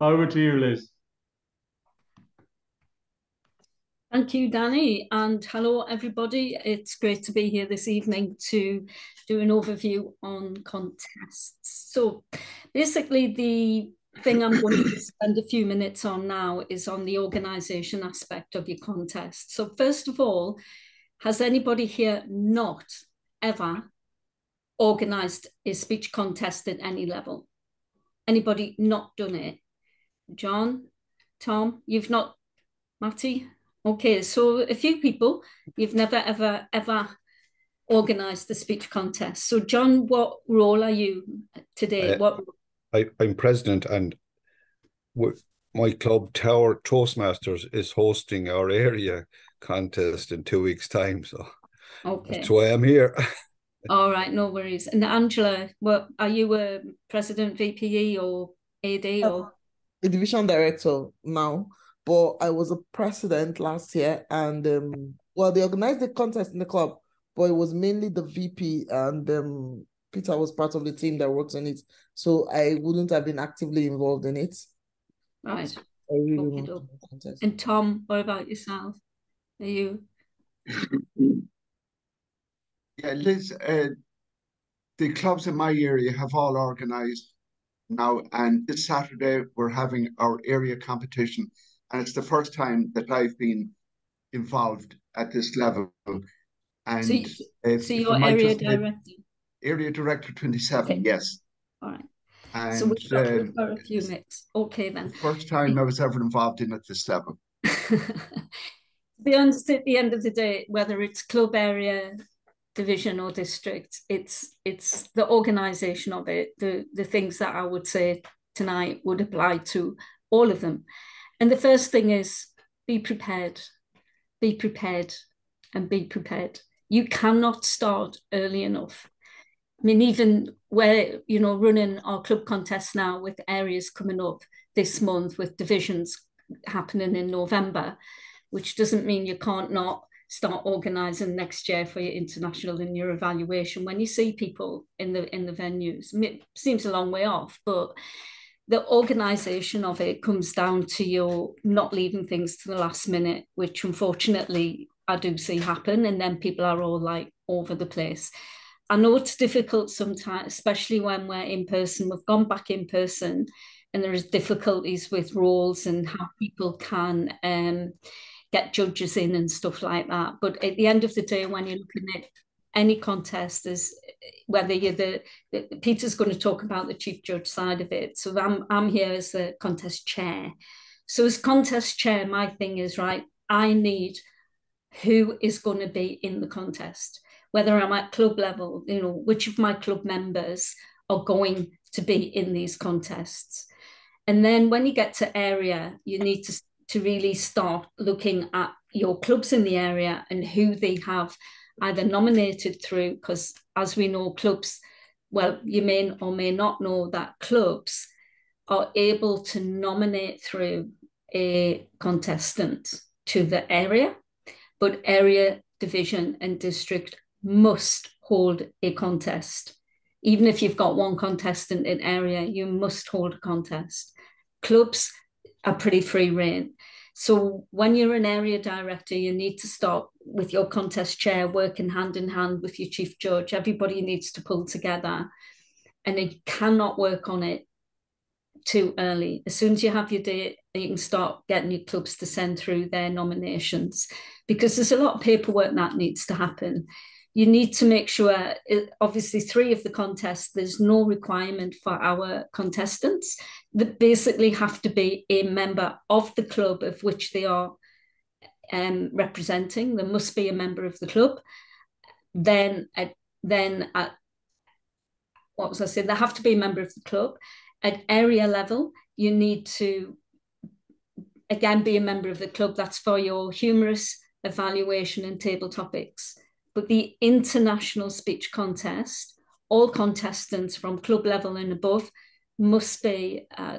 Over to you, Liz. Thank you, Danny, and hello, everybody. It's great to be here this evening to do an overview on contests. So basically, the thing I'm going to spend a few minutes on now is on the organisation aspect of your contest. So first of all, has anybody here not ever organised a speech contest at any level? Anybody not done it? John, Tom, you've not, Matty? Okay, so a few people, you've never, ever, ever organised the speech contest. So John, what role are you today? Uh, what I, I'm president and my club Tower Toastmasters is hosting our area contest in two weeks' time. So okay. that's why I'm here. All right, no worries. And Angela, what are you a president VPE or AD or a division director now? But I was a president last year, and um, well, they organized the contest in the club, but it was mainly the VP and um, Peter was part of the team that worked on it, so I wouldn't have been actively involved in it. Right. Really okay, and Tom, what about yourself? Are you? Yeah, Liz, uh, the clubs in my area have all organised now, and this Saturday we're having our area competition, and it's the first time that I've been involved at this level. And so, you, so your area director? Area Director 27, okay. yes. All right. And, so got um, a few mix. Okay, then. First time I was ever involved in at this level. be honest, at the end of the day, whether it's club area, division or district, it's it's the organisation of it, the the things that I would say tonight would apply to all of them. And the first thing is be prepared, be prepared, and be prepared. You cannot start early enough. I mean, even where, you know, running our club contest now with areas coming up this month with divisions happening in November, which doesn't mean you can't not start organising next year for your international and your evaluation when you see people in the in the venues. It seems a long way off, but the organisation of it comes down to your not leaving things to the last minute, which unfortunately I do see happen, and then people are all like over the place. I know it's difficult sometimes, especially when we're in person. We've gone back in person, and there is difficulties with roles and how people can um, get judges in and stuff like that. But at the end of the day, when you're looking at any contest, is whether you're the, the Peter's going to talk about the chief judge side of it. So I'm I'm here as the contest chair. So as contest chair, my thing is right. I need who is going to be in the contest whether I'm at club level, you know, which of my club members are going to be in these contests. And then when you get to area, you need to, to really start looking at your clubs in the area and who they have either nominated through, because as we know, clubs, well, you may or may not know that clubs are able to nominate through a contestant to the area, but area, division, and district must hold a contest. Even if you've got one contestant in area, you must hold a contest. Clubs are pretty free reign. So when you're an area director, you need to start with your contest chair working hand in hand with your chief judge. Everybody needs to pull together and you cannot work on it too early. As soon as you have your date, you can start getting your clubs to send through their nominations because there's a lot of paperwork that needs to happen you need to make sure uh, obviously three of the contests there's no requirement for our contestants. That basically have to be a member of the club of which they are um, representing. There must be a member of the club. Then at, then at what was i saying? They have to be a member of the club. At area level you need to again be a member of the club. That's for your humorous evaluation and table topics but the international speech contest, all contestants from club level and above must be uh,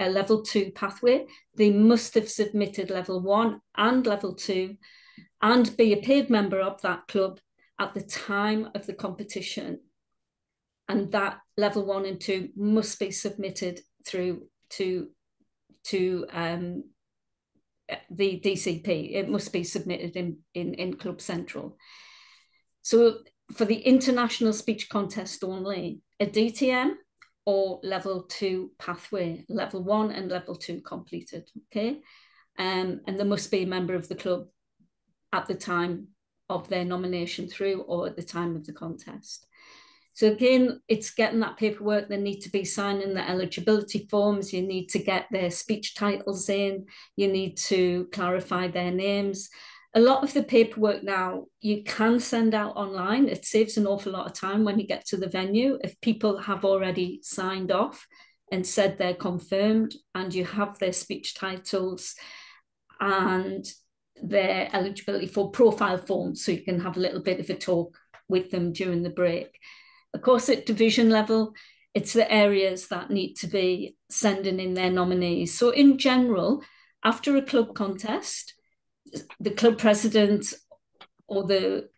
a level two pathway. They must have submitted level one and level two and be a paid member of that club at the time of the competition. And that level one and two must be submitted through to to um, the DCP. It must be submitted in, in, in Club Central. So for the international speech contest only, a DTM or level two pathway, level one and level two completed, okay? Um, and there must be a member of the club at the time of their nomination through or at the time of the contest. So again, it's getting that paperwork. They need to be signing the eligibility forms. You need to get their speech titles in. You need to clarify their names. A lot of the paperwork now you can send out online. It saves an awful lot of time when you get to the venue. If people have already signed off and said they're confirmed and you have their speech titles and their eligibility for profile forms, so you can have a little bit of a talk with them during the break of course, at division level, it's the areas that need to be sending in their nominees. So, in general, after a club contest, the club president or the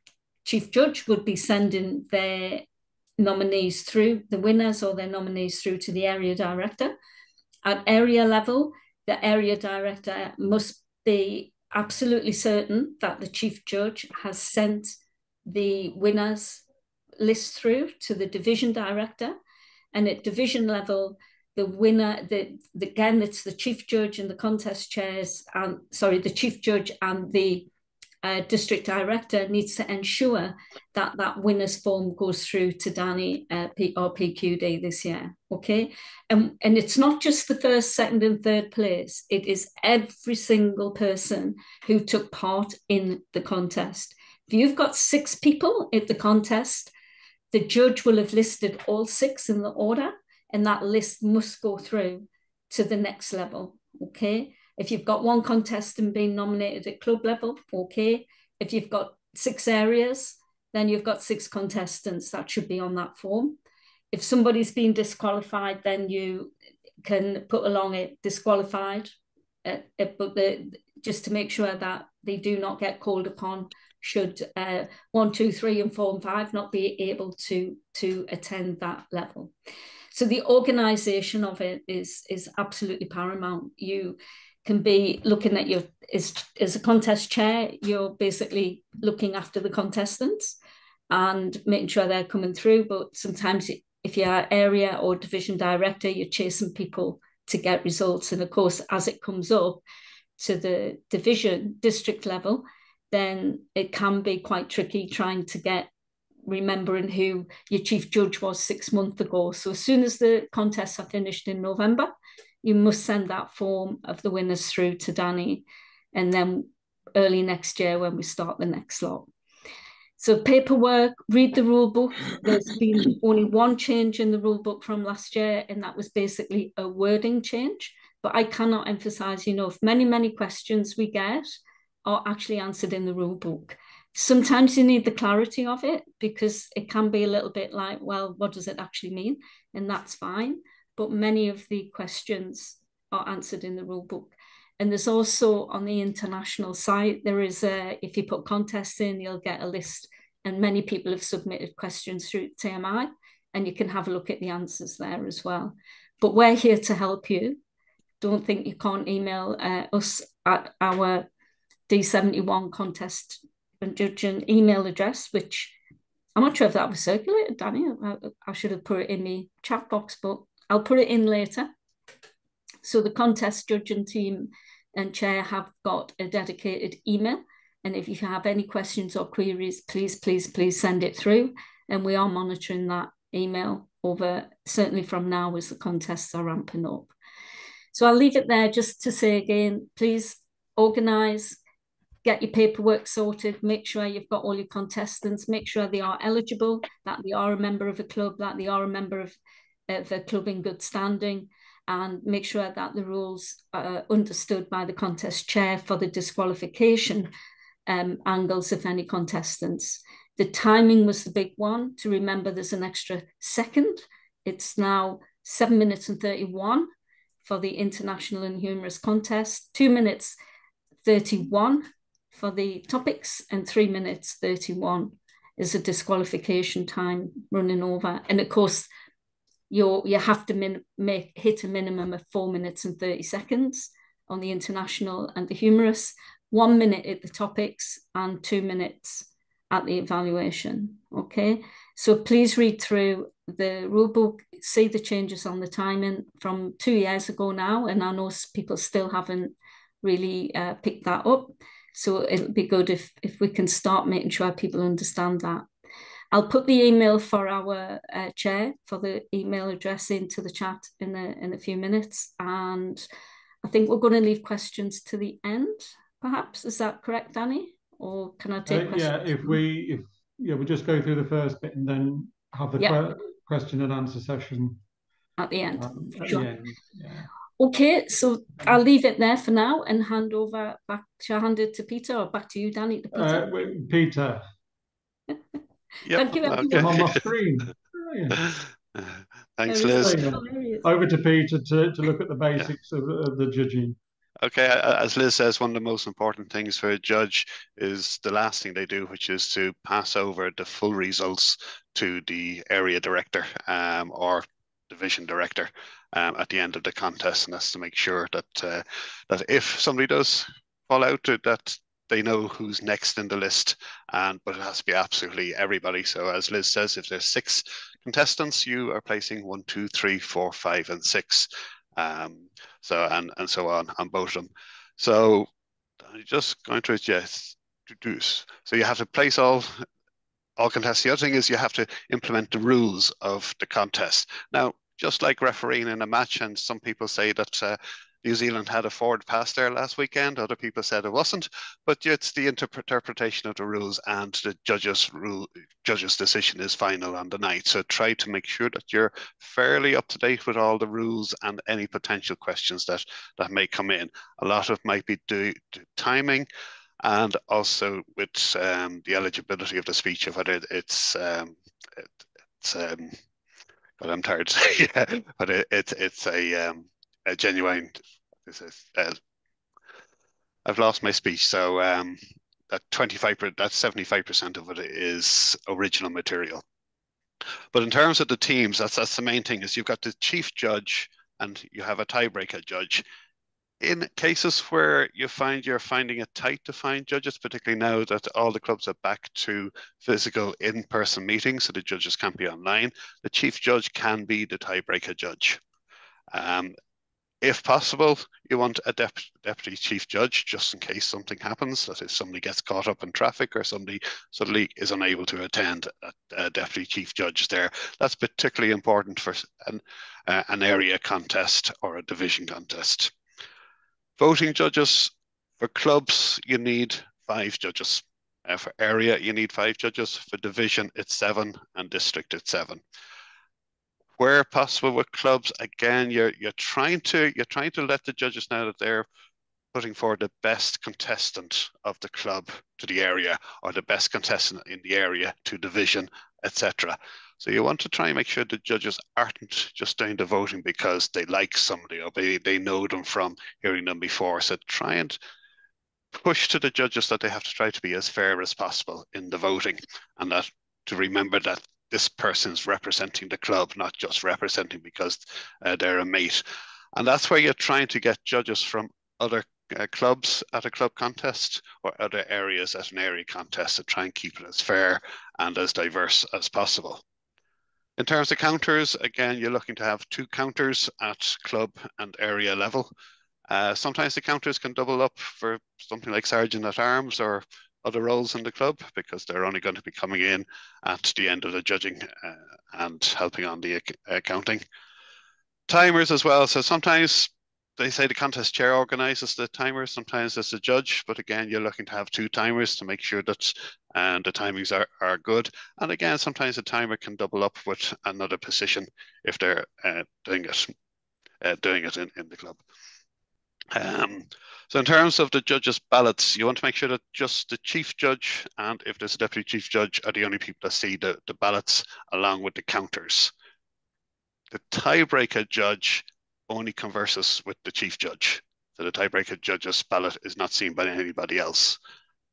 chief judge would be sending their nominees through, the winners or their nominees through to the area director. At area level, the area director must be absolutely certain that the chief judge has sent the winners list through to the division director. And at division level, the winner, the, the again, it's the chief judge and the contest chairs, and sorry, the chief judge and the uh, district director needs to ensure that that winner's form goes through to Danny uh, or PQD this year. Okay, and and it's not just the first, second, and third place. It is every single person who took part in the contest. If you've got six people at the contest, the judge will have listed all six in the order, and that list must go through to the next level. Okay. If you've got one contestant being nominated at club level, okay. If you've got six areas, then you've got six contestants that should be on that form. If somebody's been disqualified, then you can put along it disqualified, uh, but the, just to make sure that they do not get called upon should uh, one, two, three, and four and five not be able to to attend that level. So the organisation of it is is absolutely paramount. You can be looking at your as as a contest chair. You're basically looking after the contestants and making sure they're coming through. But sometimes if you're area or division director, you're chasing people to get results. And of course, as it comes up to the division district level, then it can be quite tricky trying to get remembering who your chief judge was six months ago. So as soon as the contests are finished in November, you must send that form of the winners through to Danny, and then early next year when we start the next lot. So paperwork, read the rule book. There's been only one change in the rule book from last year, and that was basically a wording change. But I cannot emphasize enough, many, many questions we get are actually answered in the rule book. Sometimes you need the clarity of it because it can be a little bit like, well, what does it actually mean? And that's fine. But many of the questions are answered in the rule book. And there's also on the international site, there is a, if you put contests in, you'll get a list. And many people have submitted questions through TMI, and you can have a look at the answers there as well. But we're here to help you. Don't think you can't email uh, us at our D71 contest and judging email address, which I'm not sure if that was circulated, Danny. I, I should have put it in the chat box, but I'll put it in later. So the contest judging team and chair have got a dedicated email. And if you have any questions or queries, please, please, please send it through. And we are monitoring that email over certainly from now as the contests are ramping up. So I'll leave it there just to say again, please organise, get your paperwork sorted, make sure you've got all your contestants, make sure they are eligible, that they are a member of a club, that they are a member of, of a club in good standing, and make sure that the rules are understood by the contest chair for the disqualification um, angles of any contestants. The timing was the big one to remember there's an extra second. It's now seven minutes and 31 for the international and humorous contest, two minutes 31 for the topics and three minutes 31 is a disqualification time running over. And of course, you you have to min- make hit a minimum of four minutes and 30 seconds on the international and the humorous, one minute at the topics and two minutes at the evaluation. Okay, so please read through the rulebook, see the changes on the timing from two years ago now, and I know people still haven't really uh, picked that up. So it'll be good if if we can start making sure people understand that. I'll put the email for our uh, chair for the email address into the chat in a in a few minutes, and I think we're going to leave questions to the end. Perhaps is that correct, Danny? Or can I take? Uh, yeah, if we if yeah, we'll just go through the first bit and then have the que question and answer session at the end. Um, at sure. The end. Yeah. Okay, so I'll leave it there for now and hand over back. to hand it to Peter or back to you, Danny? To Peter. Uh, Peter. Yep. Thank you. Okay. on my screen. Thanks, Liz. Over to Peter to, to look at the basics yeah. of, of the judging. Okay, as Liz says, one of the most important things for a judge is the last thing they do, which is to pass over the full results to the area director um, or division director um, at the end of the contest, and that's to make sure that uh, that if somebody does fall out, that they know who's next in the list, and but it has to be absolutely everybody. So as Liz says, if there's six contestants, you are placing one, two, three, four, five, and six. Um, so and and so on on both of them. So I'm just going to yes, so you have to place all all contests. The other thing is you have to implement the rules of the contest. Now, just like refereeing in a match, and some people say that uh, New Zealand had a forward pass there last weekend. Other people said it wasn't, but it's the interpretation of the rules and the judge's rule, judge's decision is final on the night. So try to make sure that you're fairly up to date with all the rules and any potential questions that that may come in. A lot of might be due to timing and also with um, the eligibility of the speech of whether it's um, it, it's um, I'm tired yeah, but it, it it's a um, a genuine uh, I've lost my speech. So um, that 25, that's 75% of it is original material. But in terms of the teams, that's that's the main thing is you've got the chief judge and you have a tiebreaker judge. In cases where you find you're finding it tight to find judges, particularly now that all the clubs are back to physical in-person meetings, so the judges can't be online, the chief judge can be the tiebreaker judge. Um, if possible, you want a dep deputy chief judge just in case something happens, that if somebody gets caught up in traffic or somebody suddenly is unable to attend, a, a deputy chief judge is there. That's particularly important for an, uh, an area contest or a division contest. Voting judges, for clubs, you need five judges. Uh, for area, you need five judges. For division, it's seven, and district, it's seven where possible with clubs again you're you're trying to you're trying to let the judges know that they're putting forward the best contestant of the club to the area or the best contestant in the area to division etc so you want to try and make sure the judges aren't just doing the voting because they like somebody or they, they know them from hearing them before so try and push to the judges that they have to try to be as fair as possible in the voting and that to remember that this person's representing the club, not just representing because uh, they're a mate. And that's where you're trying to get judges from other uh, clubs at a club contest or other areas at an area contest to try and keep it as fair and as diverse as possible. In terms of counters, again, you're looking to have two counters at club and area level. Uh, sometimes the counters can double up for something like sergeant at arms or other roles in the club because they're only going to be coming in at the end of the judging uh, and helping on the accounting. Timers as well. So sometimes they say the contest chair organizes the timers, sometimes it's a judge, but again, you're looking to have two timers to make sure that and the timings are, are good. And again, sometimes the timer can double up with another position if they're uh, doing it, uh, doing it in, in the club. Um, so in terms of the judges' ballots, you want to make sure that just the chief judge and if there's a deputy chief judge are the only people that see the, the ballots along with the counters. The tiebreaker judge only converses with the chief judge. So the tiebreaker judge's ballot is not seen by anybody else.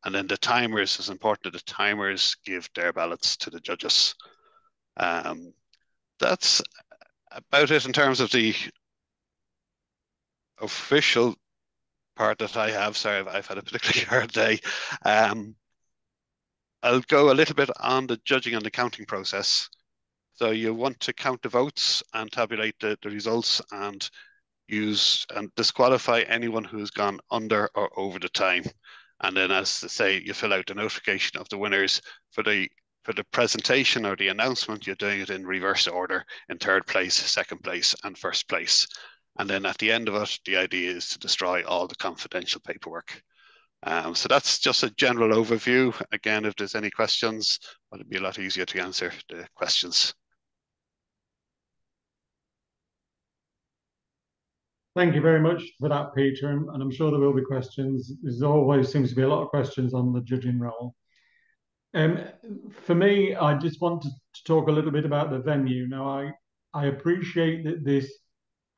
And then the timers, is important the timers give their ballots to the judges. Um, that's about it in terms of the official part that I have. Sorry, I've, I've had a particularly hard day. Um, I'll go a little bit on the judging and the counting process. So you want to count the votes and tabulate the, the results and use and disqualify anyone who has gone under or over the time. And then as to say, you fill out the notification of the winners for the for the presentation or the announcement, you're doing it in reverse order in third place, second place, and first place. And then at the end of it, the idea is to destroy all the confidential paperwork. Um, so that's just a general overview. Again, if there's any questions, well, it'd be a lot easier to answer the questions. Thank you very much for that, Peter, and, I'm sure there will be questions. There's always seems to be a lot of questions on the judging role. Um, for me, I just wanted to talk a little bit about the venue. Now, I I appreciate that this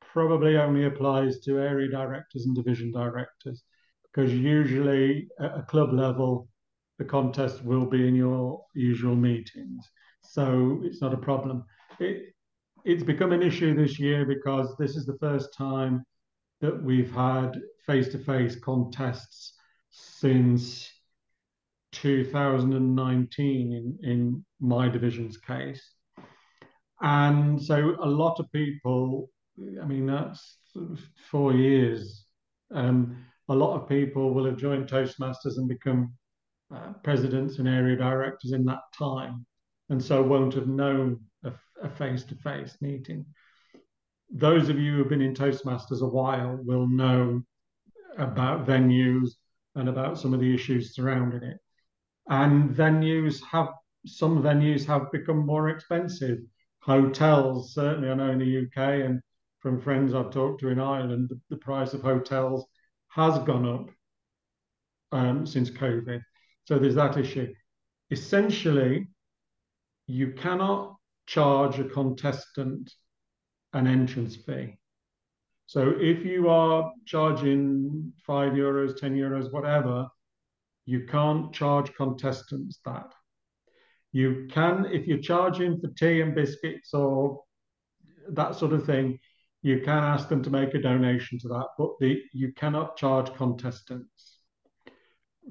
probably only applies to area directors and division directors because usually at a club level, the contest will be in your usual meetings. So it's not a problem. It, it's become an issue this year because this is the first time that we've had face-to-face contests since 2019 in, in my division's case. And so a lot of people I mean, that's four years. Um, a lot of people will have joined Toastmasters and become uh, presidents and area directors in that time, and so won't have known a face to face meeting. Those of you who have been in Toastmasters a while will know about venues and about some of the issues surrounding it. And venues have, some venues have become more expensive. Hotels, certainly I know in the UK, and from friends I've talked to in Ireland, the, the price of hotels has gone up um, since COVID. So there's that issue. Essentially, you cannot charge a contestant an entrance fee. So if you are charging five euros, 10 euros, whatever, you can't charge contestants that. You can, if you're charging for tea and biscuits or that sort of thing, you can ask them to make a donation to that, but the, you cannot charge contestants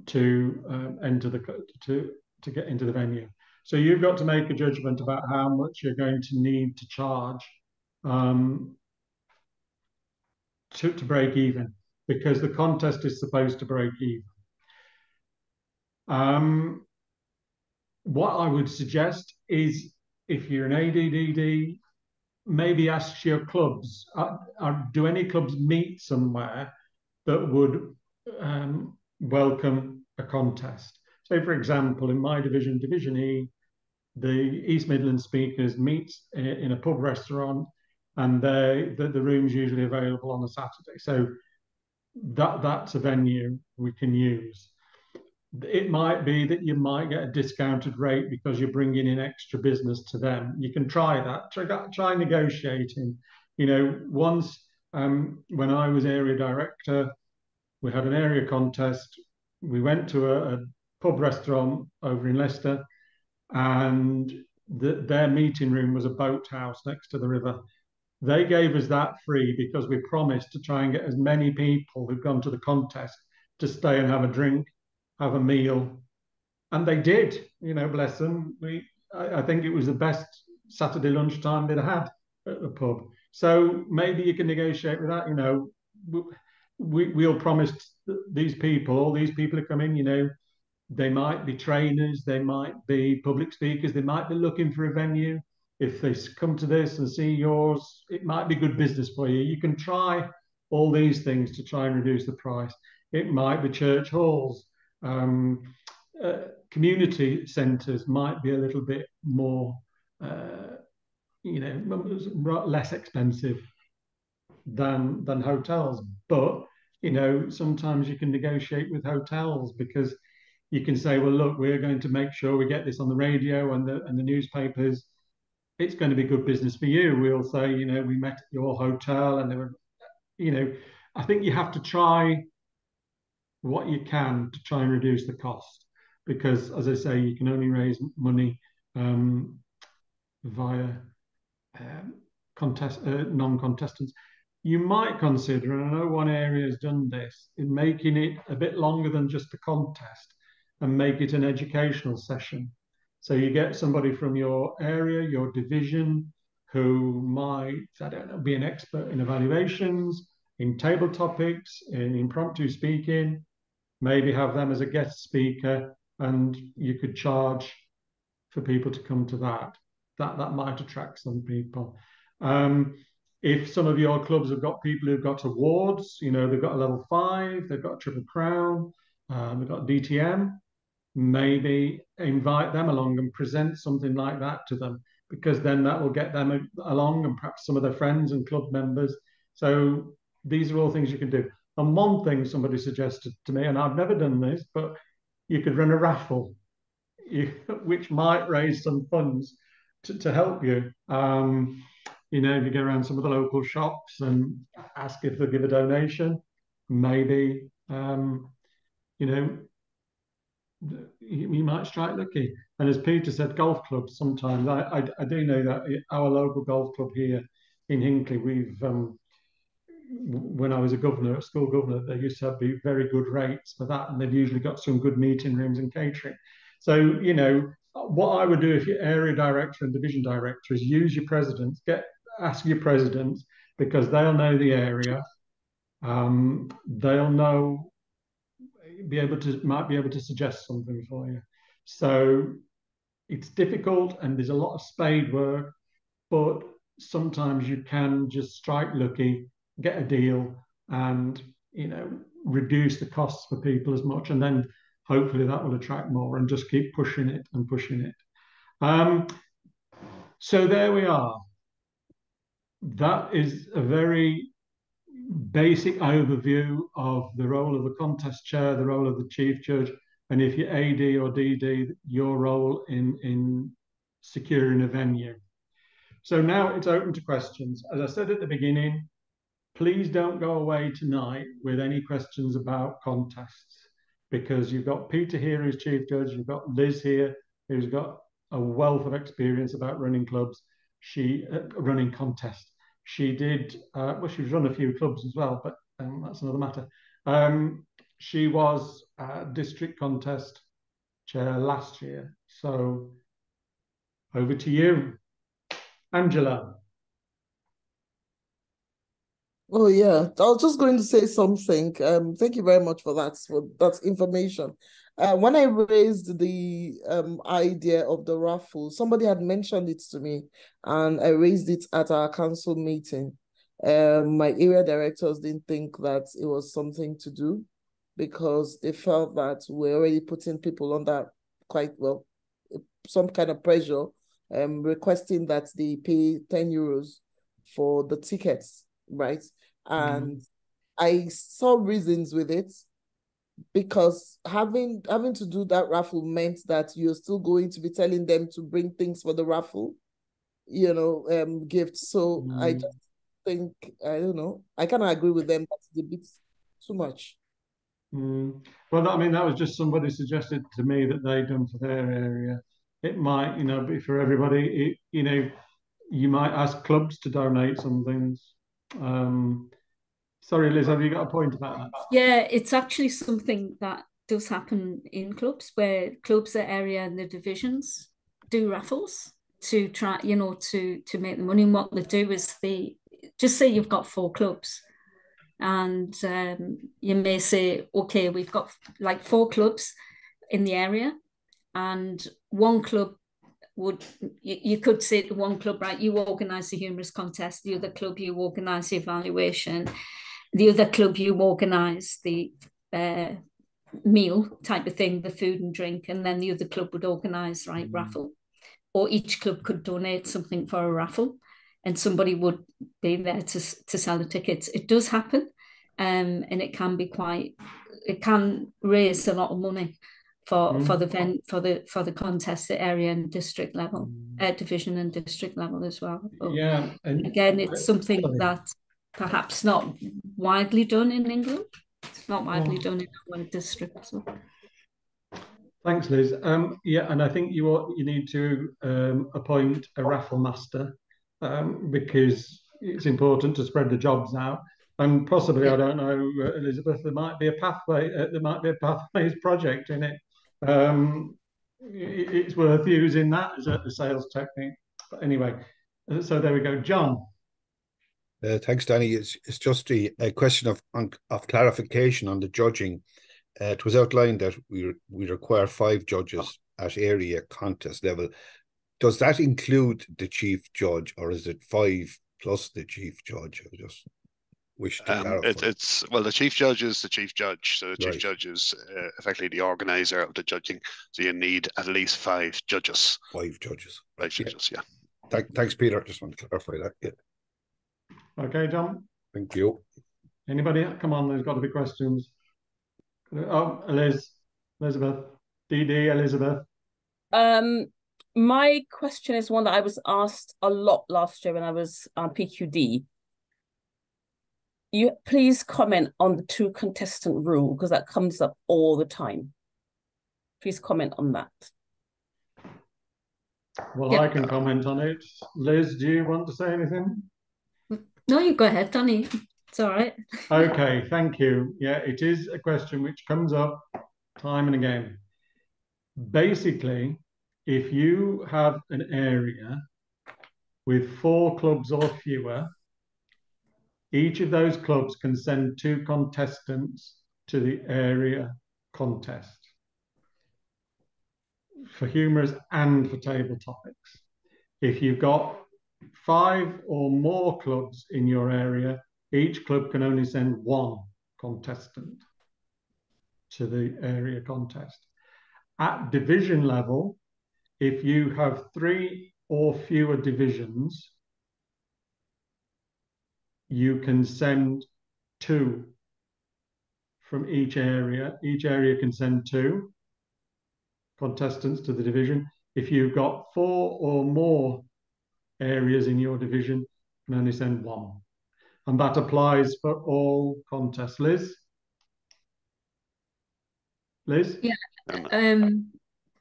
to um, enter the to to get into the venue. So you've got to make a judgment about how much you're going to need to charge um, to, to break even, because the contest is supposed to break even. Um, what I would suggest is if you're an ADDD maybe ask your clubs, uh, uh, do any clubs meet somewhere that would um, welcome a contest? So, for example, in my division, Division E, the East Midlands speakers meet in, in a pub restaurant, and the, the room's usually available on a Saturday. So that that's a venue we can use it might be that you might get a discounted rate because you're bringing in extra business to them. You can try that. Try, try negotiating. You know, once um, when I was area director, we had an area contest. We went to a, a pub restaurant over in Leicester, and the, their meeting room was a boathouse next to the river. They gave us that free because we promised to try and get as many people who've gone to the contest to stay and have a drink have a meal. And they did, you know, bless them. We, I, I think it was the best Saturday lunchtime they'd had at the pub. So maybe you can negotiate with that, you know. We, we'll promise these people, all these people are coming. you know, they might be trainers, they might be public speakers, they might be looking for a venue. If they come to this and see yours, it might be good business for you. You can try all these things to try and reduce the price. It might be church halls um, uh, community centres might be a little bit more, uh, you know, less expensive than than hotels. But you know, sometimes you can negotiate with hotels because you can say, well, look, we're going to make sure we get this on the radio and the and the newspapers. It's going to be good business for you. We'll say, you know, we met at your hotel, and they were, you know, I think you have to try what you can to try and reduce the cost. Because, as I say, you can only raise money um, via um, contest uh, non-contestants. You might consider, and I know one area has done this, in making it a bit longer than just the contest and make it an educational session. So you get somebody from your area, your division, who might, I don't know, be an expert in evaluations, in table topics, in impromptu speaking, maybe have them as a guest speaker, and you could charge for people to come to that. That that might attract some people. Um, if some of your clubs have got people who've got awards, you know, they've got a level five, they've got a triple crown, um, they've got DTM, maybe invite them along and present something like that to them because then that will get them along and perhaps some of their friends and club members. So these are all things you can do. And one thing somebody suggested to me, and I've never done this, but you could run a raffle, you, which might raise some funds to, to help you. Um, you know, if you go around some of the local shops and ask if they'll give a donation, maybe, um, you know, you, might strike lucky. And as Peter said, golf clubs sometimes. I, I, I do know that our local golf club here in Hinckley, we've um, when I was a governor, a school governor, they used to have very good rates for that, and they've usually got some good meeting rooms and catering. So you know what I would do if you're area director and division director is use your presidents, get ask your presidents because they'll know the area. Um, they'll know be able to might be able to suggest something for you. So it's difficult and there's a lot of spade work, but sometimes you can just strike lucky, get a deal, and you know reduce the costs for people as much, and then hopefully that will attract more and just keep pushing it and pushing it. Um, so there we are. That is a very basic overview of the role of the contest chair, the role of the chief judge, and if you're AD or DD, your role in, in securing a venue. So now it's open to questions. As I said at the beginning, please don't go away tonight with any questions about contests because you've got Peter here who's chief judge, you've got Liz here who's got a wealth of experience about running clubs, she uh, running contests. She did, uh, well, she's run a few clubs as well, but um, that's another matter. Um, she was district contest chair last year. So over to you, Angela. Oh yeah, I was just going to say something. Um, thank you very much for that for that information. Uh, when I raised the um, idea of the raffle, somebody had mentioned it to me, and I raised it at our council meeting. Um, my area directors didn't think that it was something to do because they felt that we're already putting people under quite well some kind of pressure, um, requesting that they pay 10 euros for the tickets, right? And mm. I saw reasons with it because having having to do that raffle meant that you're still going to be telling them to bring things for the raffle, you know, um, gifts. So mm. I just think I don't know. I kind of agree with them. That's a bit too much. Mm. Well, I mean, that was just somebody suggested to me that they'd done for their area. It might, you know, be for everybody. It, you know, you might ask clubs to donate some things. Um, Sorry, Liz, have you got a point about that? Yeah, it's actually something that does happen in clubs where clubs, the area and the divisions do raffles to try, you know, to to make the money. And what they do is they just say you've got four clubs, and um, you may say, okay, we've got like four clubs in the area, and one club would you, you could say to one club, right, you organise the humorous contest, the other club you organise the evaluation, the other club you organise the uh, meal type of thing, the food and drink, and then the other club would organise right mm. raffle, or each club could donate something for a raffle, and somebody would be there to to sell the tickets. It does happen, um, and it can be quite, it can raise a lot of money for mm. for the ven- for the for the contest the area and district level, mm. uh, division and district level as well. But yeah, and again, it's something that perhaps not widely done in England. It's not widely oh. done in our district. So. Thanks, Liz. Um, yeah, and I think you you need to um, appoint a raffle master um, because it's important to spread the jobs out. And possibly, I don't know, uh, Elizabeth, there might be a pathway, uh, there might be a pathways project in it. Um, it it's worth using that as a, a sales technique. But anyway, uh, so there we go. John. Uh, thanks, Danny. It's, it's just a, a question of on, of clarification on the judging. Uh, it was outlined that we we require five judges at area contest level. Does that include the chief judge, or is it five plus the chief judge? I just wish to Um, clarify. it, it's well, the chief judge is the chief judge, so the chief Right. judge is uh, effectively the organizer of the judging. So you need at least five judges, five judges. five Yeah. judges. Yeah. Thank, thanks, Peter. I Just want to clarify that. Yeah, Okay, John. thank you. Anybody? Come on, there's got to be questions. Oh, Liz, Elizabeth, DD, Elizabeth. Um, my question is one that I was asked a lot last year when I was on PQD. You please comment on the two contestant rule because that comes up all the time. Please comment on that. Well, Yeah. I can comment on it. Liz, do you want to say anything? No, you go ahead, Danny. It's all right. Okay, thank you. Yeah, it is a question which comes up time and again. Basically, if you have an area with four clubs or fewer, each of those clubs can send two contestants to the area contest for humorous and for table topics. If you've got five or more clubs in your area, each club can only send one contestant to the area contest. At division level, if you have three or fewer divisions, you can send two from each area. Each area can send two contestants to the division. If you've got four or more areas in your division, can only send one. And that applies for all contests. Liz? Liz? Yeah. Um,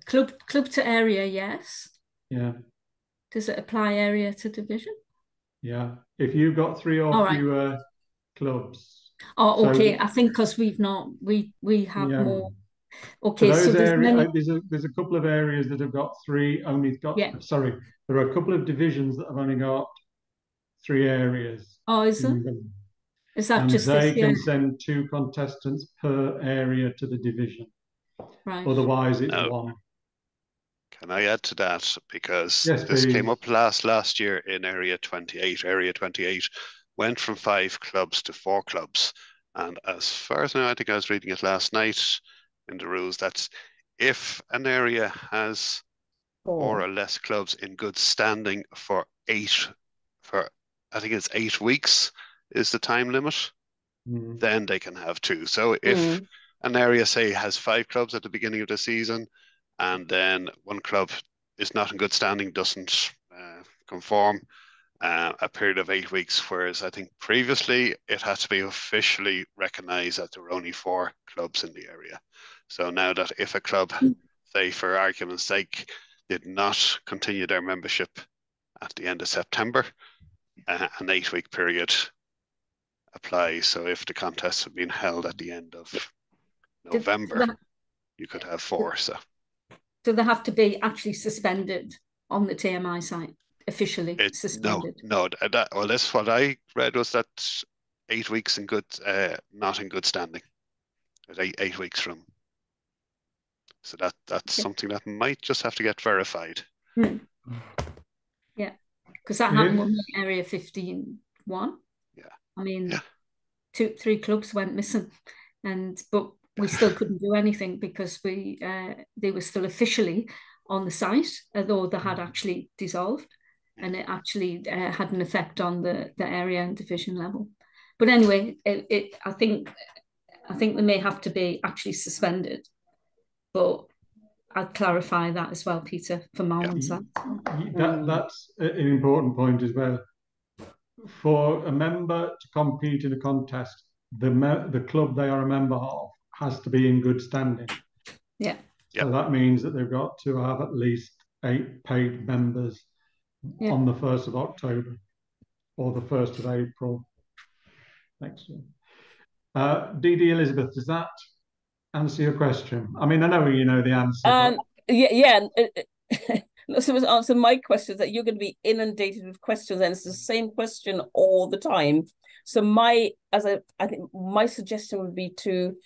club club to area, yes. Yeah. Does it apply area to division? Yeah. If you've got three or All right. fewer clubs. Oh, So- okay. I think because we've not we we have Yeah. more. For Okay, so those there's areas, many. Uh, there's a there's a couple of areas that have got three, only got Yeah. sorry, there are a couple of divisions that have only got three areas Oh, is in it? them. Is that And just they this year? can send two contestants per area to the division. Right. Otherwise, it's No. one. Can I add to that? Because Yes, this came up last last year in Area 28. Area 28 went from five clubs to four clubs. And as far as I know, I think I was reading it last night in the rules that if an area has four or less clubs in good standing for eight, for I think it's eight weeks is the time limit, Mm. then they can have two. So if Mm. an area say has five clubs at the beginning of the season and then one club is not in good standing doesn't uh, conform uh, a period of eight weeks whereas i think previously it had to be officially recognized that there were only four clubs in the area so now that if a club say for argument's sake did not continue their membership at the end of september uh, an eight week period applies so if the contest had been held at the end of November, you could have four. So Do they have to be actually suspended on the TMI site officially it no, suspended? no. th- That well, that's what I read was that eight weeks in good, uh, not in good standing. Eight eight weeks from. So that that's Okay. something that might just have to get verified. Yeah, because that happened is. when we area 15 one. Yeah. I mean, Yeah. two, three clubs went missing, and but we still couldn't do anything because we uh, they were still officially on the site, although they had actually dissolved, and it actually uh, had an effect on the the area and division level. But anyway, it, it I think I think they may have to be actually suspended, but I'd clarify that as well, Peter, for Malman's side. That, that's an important point as well. For a member to compete in a contest, the me- the club they are a member of has to be in good standing. Yeah. So that means that they've got to have at least eight paid members Yeah. on the first of October or the first of April next year. Uh, DD Elizabeth, does that answer your question? I mean, I know you know the answer. but- Um, yeah, yeah. uh, uh, Someone's answered my questions that you're going to be inundated with questions, and it's the same question all the time. So my, as a, I think my suggestion would be to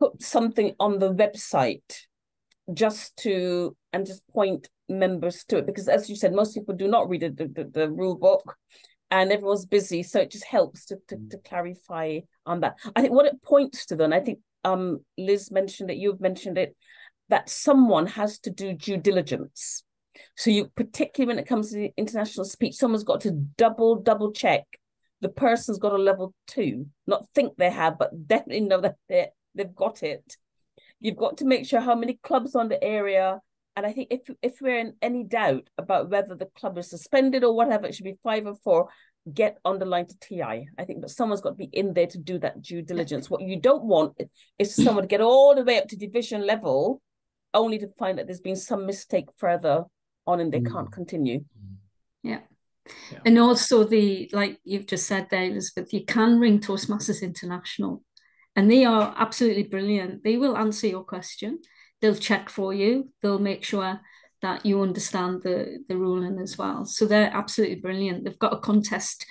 put something on the website, just to and just point members to it, because as you said, most people do not read the the, the rule book, and everyone's busy, so it just helps to, to to clarify on that. I think what it points to, then I think um Liz mentioned it, you've mentioned it, that someone has to do due diligence. So you particularly when it comes to the international speech, someone's got to double, double check the person's got a level two, not think they have, but definitely know that they they've got it. You've got to make sure how many clubs on the area. And I think if if we're in any doubt about whether the club is suspended or whatever, it should be five or four. Get on the line to TI. I think that someone's got to be in there to do that due diligence. What you don't want is someone to get all the way up to division level, only to find that there's been some mistake further on and they Mm. can't continue. Yeah. Yeah. And also the like you've just said there, Elizabeth, you can ring Toastmasters International and they are absolutely brilliant. They will answer your question. They'll check for you. They'll make sure that you understand the, the ruling as well. So they're absolutely brilliant. They've got a contest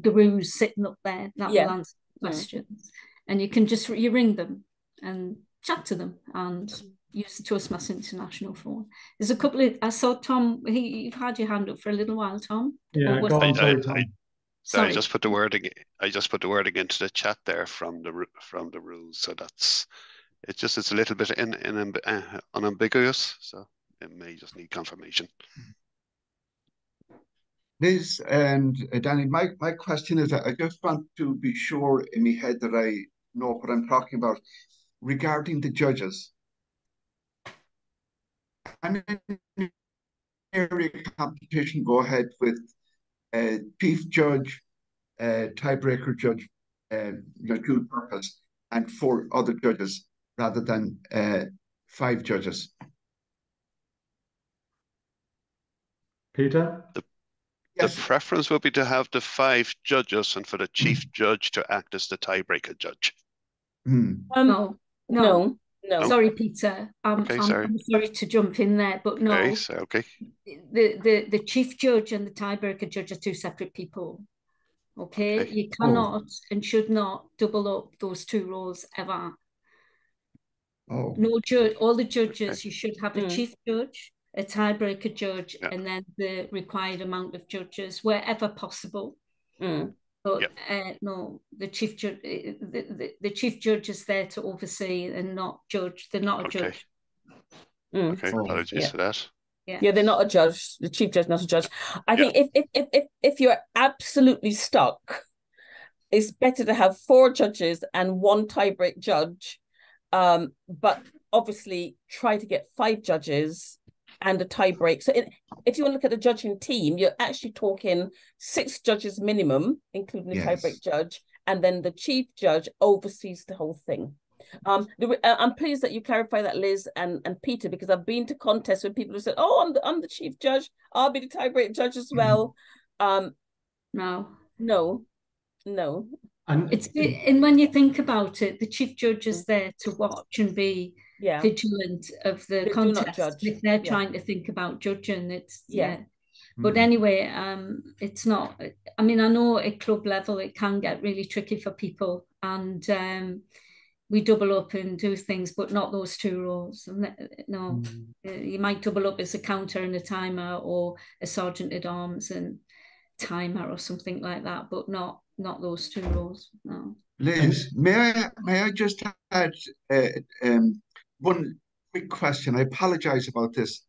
gurus sitting up there that Yeah. will answer Yeah. questions. And you can just you ring them and chat to them and use the Toastmasters International phone. There's a couple of I saw Tom. He, you've had your hand up for a little while, Tom. Yeah, Or was- go on, I- sorry, I- Tom. I- So Sorry. I just put the wording. I just put the wording into the chat there from the from the rules. So that's it's just it's a little bit in, in uh, unambiguous. So it may just need confirmation. Liz and uh, Danny, my, my question is I just want to be sure in my head that I know what I'm talking about regarding the judges. I'm area competition, go ahead with uh, chief judge, uh, tiebreaker judge, uh, you know, dual purpose, and four other judges rather than uh, five judges. Peter? Yes, The preference would be to have the five judges and for the chief judge to act as the tiebreaker judge. hmm. Um, No, no, no, no. Sorry, Peter. Um, Okay, I'm, sorry. I'm sorry to jump in there, but no, Okay, so okay. the, the, the chief judge and the tiebreaker judge are two separate people. Okay, Okay. you cannot and should not double up those two roles ever. Oh, No judge, all the judges, you should have a Mm. chief judge, a tiebreaker judge, Yeah. and then the required amount of judges wherever possible. Mm. But Yep. uh, no, the chief judge, the, the, the chief judge is there to oversee and not judge. They're not a Okay. judge. Mm. Okay, Oh, apologies yeah. for that. Yeah. Yeah, they're not a judge. The chief judge, not a judge. I Yeah. think if, if if if if you're absolutely stuck, it's better to have four judges and one tiebreak judge. Um, but obviously try to get five judges and a tie break. So it, if you want to look at the judging team, you're actually talking six judges minimum, including the Yes. tiebreak judge, and then the chief judge oversees the whole thing. Um, the, uh, I'm pleased that you clarify that, Liz and, and Peter, because I've been to contests with people who said, "Oh, I'm the I'm the chief judge. I'll be the tie break judge as well." Um, No. no, no. And It's and when you think about it, the chief judge is there to watch and be Yeah, vigilant of the They do contest. If they're Yeah. trying to think about judging, it's Yeah. yeah. But Hmm. anyway, um, it's not. I mean, I know at club level it can get really tricky for people, and um, we double up and do things, but not those two roles. And No, Mm. Uh, you might double up as a counter and a timer, or a sergeant at arms and timer, or something like that, but not not those two roles. No. Liz, may I may I just add uh, um, one quick question? I apologize about this.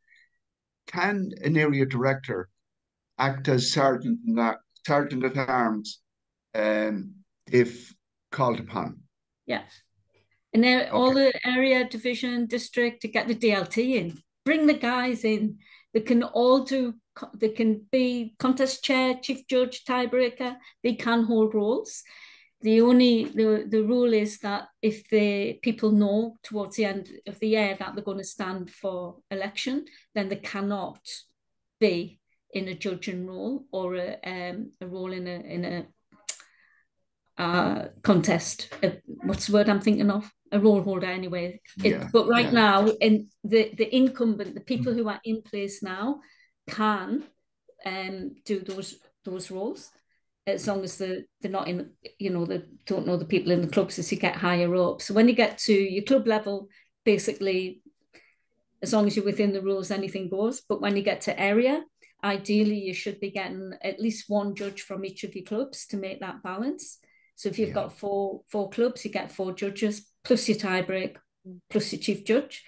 Can an area director act as sergeant in that sergeant at arms um, if called upon? Yes. And then all the area, division, district to get the DLT in. Bring the guys in. They can all do, they can be contest chair, chief judge, tiebreaker. They can hold roles. The only, the, the rule is that if the people know towards the end of the year that they're going to stand for election, then they cannot be in a judging role or a um, a role in a in a uh, contest. Uh, what's the word I'm thinking of? A role holder, anyway. It, Yeah, but right yeah. now, in the the incumbent, the people who are in place now, can um do those those roles as long as they're, they're not in, you know, they don't know the people in the clubs as you get higher up. So when you get to your club level, basically, as long as you're within the rules, anything goes. But when you get to area, ideally you should be getting at least one judge from each of your clubs to make that balance. So if you've Yeah. got four four clubs, you get four judges plus your tiebreak plus your chief judge.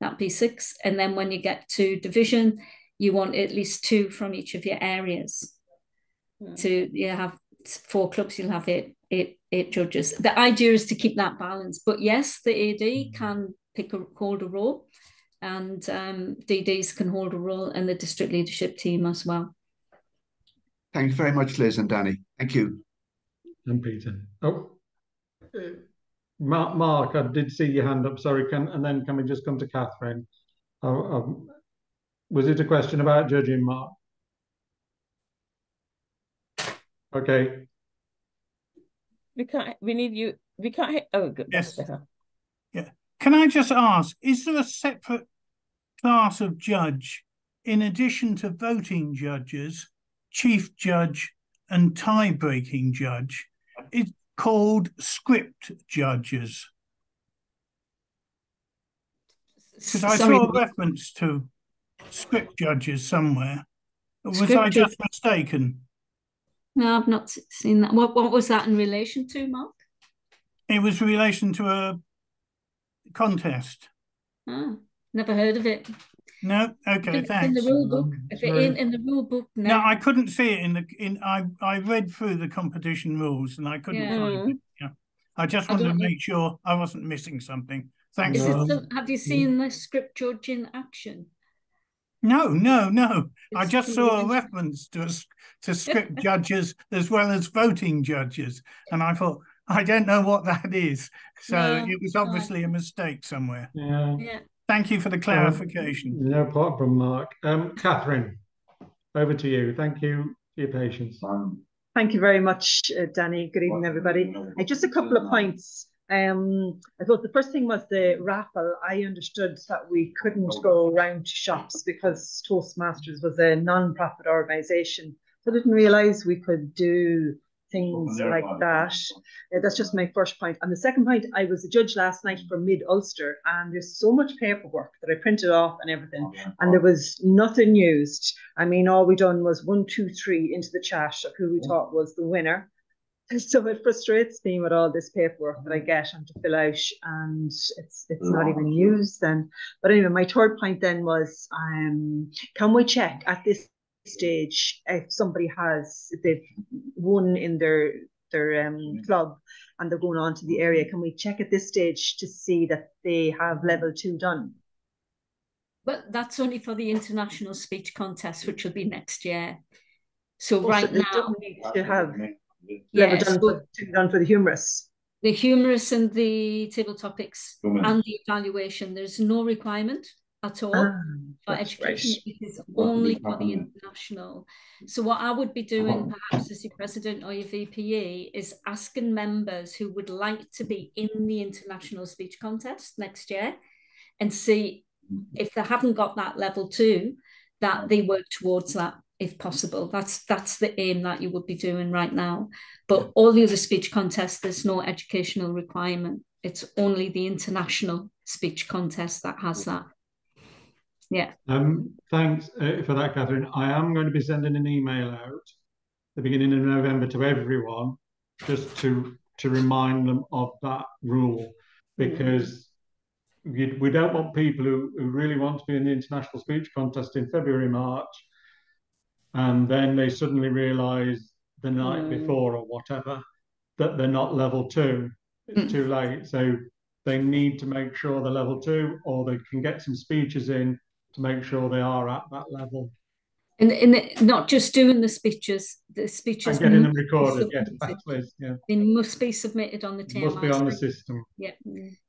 That'd be six. And then when you get to division, you want at least two from each of your areas Hmm. to you have four clubs, you'll have eight, eight, eight judges. The idea is to keep that balance. But yes, the AD can pick a hold a role, and um, DDs can hold a role, and the district leadership team as well. Thank you very much, Liz and Danny. Thank you. And Peter. Oh, uh, Mark, Mark, I did see your hand up. Sorry, can and then can we just come to Catherine? Oh, um, was it a question about judging, Mark? Okay, We can't. We need you. We can't. he- Oh, good. That's Yes. better. Can I just ask, is there a separate class of judge in addition to voting judges, chief judge, and tie breaking judge? It's called script judges. Because I Sorry, saw a reference to script judges somewhere. Was Script I just mistaken? No, I've not seen that. What what was that in relation to, Mark? It was in relation to a contest. Ah, never heard of it. No, okay, If it's in the rule book. If it Sorry. ain't in the rule book, no. No, I couldn't see it in the in. I I read through the competition rules and I couldn't Yeah. find it. Yeah, I just I wanted to make sure I wasn't missing something. Thanks. Is for- it No. still, have you seen the script judge in action? No, no, no. I just saw a reference to s- to script judges as well as voting judges, and I thought I don't know what that is. So No, it was no. obviously a mistake somewhere. yeah, Yeah. Thank you for the clarification. no problem, Mark. Um, Catherine, over to you. Thank you for your patience. Thank you very much, uh, Danny. Good evening, everybody. Uh, just a couple of points. Um, I thought the first thing was the raffle. I understood that we couldn't go around to shops because Toastmasters was a non-profit organisation. I didn't realise we could do things like that. Uh, that's just my first point. And the second point, I was a judge last night for Mid Ulster, and there's so much paperwork that I printed off and everything, and there was nothing used. I mean, all we done was one, two, three into the chat of who we thought was the winner. So it frustrates me with all this paperwork that I get and to fill out, and it's it's not even used then. But anyway, my third point then was, um, can we check at this stage if somebody has if they've won in their their um club and they're going on to the area, can we check at this stage to see that they have level two done? But that's only for the international speech contest, which will be next year. So Also, right they now, don't need to have level yeah, done, so for, done for the humorous. the humorous and the table topics Women. and the evaluation, there's no requirement at all Ah, for education. right. It is only for the international. So what I would be doing, Oh. perhaps as your president or your VPE, is asking members who would like to be in the international speech contest next year, and see if they haven't got that level two, that they work towards that if possible. That's that's the aim that you would be doing right now. But all the other speech contests, there's no educational requirement. It's only the international speech contest that has that. Yeah. Um, thanks uh, for that, Catherine. I am going to be sending an email out the beginning of November to everyone, just to to remind them of that rule, because we, we don't want people who, who really want to be in the international speech contest in February, March, and then they suddenly realise the night Mm. before or whatever that they're not level two. It's Mm. too late. So they need to make sure they're level two, or they can get some speeches in to make sure they are at that level. And, and not just doing the speeches, the speeches And getting them recorded, yes, thanks, Yeah, They must be submitted on the It must be on the system. Yeah,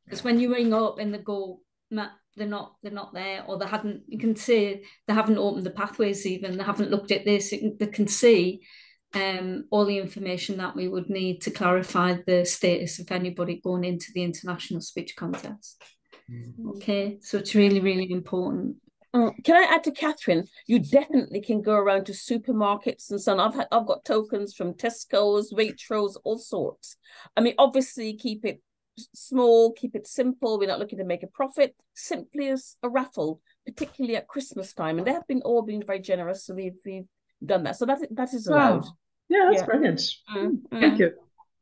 because when you ring up and they go, they're not they're not there or they haven't you can see they haven't opened the pathways even they haven't looked at this they can see um, all the information that we would need to clarify the status of anybody going into the international speech contest mm. okay so it's really really important Mm, can I add to Catherine? You definitely can go around to supermarkets and so on. I've had, I've got tokens from Tesco's, Waitrose, all sorts. I mean, obviously keep it small, keep it simple. We're not looking to make a profit. Simply as a raffle, particularly at Christmas time, and they have been all been very generous. So we've we've done that. So that that is allowed. Wow. Yeah, that's yeah. brilliant. Mm, mm, mm, Thank you.